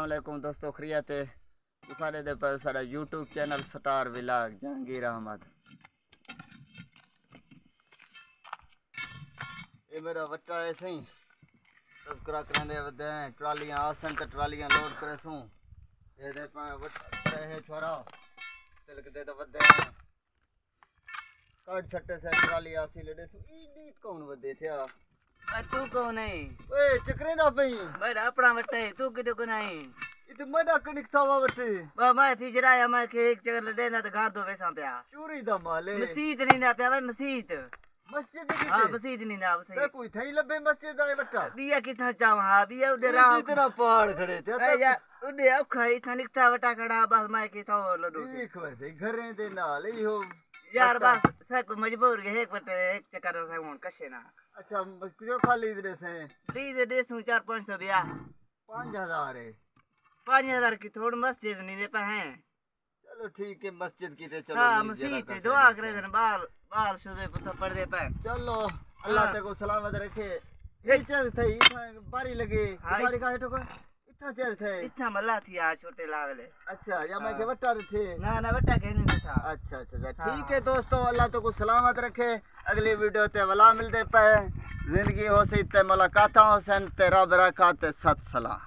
वालेकुम दोस्तों, खरीयत है। साडा YouTube channel star vlog, Jahangir Ahmad. ये मेरा बट्टा है सही। तस्करा करांदे वदे ट्रालियाँ आसन ते ट्रालियाँ लोड करे सू। ये छोरा। तिलक तो वदे काट सट्टे से ट्राली आसी लेडे सू। ई कौन वदे आ तू कौन है ओए चक्रे दा पई मेरा अपना बट्टा है तू किदो को नहीं इते मडा कनिक सावा वटे बा मैं फिजराया मैं के एक चक्कर देना तो गांधो वैसा पिया चोरी दा माले मसीत नहीं ना पिया भाई मसीत मस्जिद हाँ किते मसीत नहीं ना सही कोई थई लबे मस्जिद दा बट्टा बिया किथा चाव हाँ बिया उधर तेरा इतना पहाड़ खड़े थे यार औखा ही निकता वटा खड़ा बस मैं की था लडू ठीक वैसे घरे दे नाल ही हो यार बस सब मजबूर के एक बटे एक चक्कर से हुन कशे ना. अच्छा क्यों खाली इधर से दी दे दे सू चार पाँच सौ दिया. 5000 है पाँच हज़ार की थोड़ी मस्जिद नहीं दे पर हैं. चलो ठीक है मस्जिद की ते चलो हाँ कर है दुआ करे हैं। देन बाल बाल शुदे पुत्र पढ़दे पे चलो अल्लाह हाँ। ते को सलामत रखे. ये चल थई बारी लगे. हाँ। बारी का हेठो को इतना चल थे। इतना मल्ला थी आज छोटे लावले अच्छा या मैं हाँ। के बट्टा थे? ना ना बेटा कहने नहीं था। अच्छा अच्छा अच्छा। हाँ। ठीक है दोस्तों अल्लाह तो को सलामत रखे। अगली वीडियो ते वला मिलते पे। ज़िंदगी हो से ते मुलाकात हो सन तेरा बरकत सत सलाह।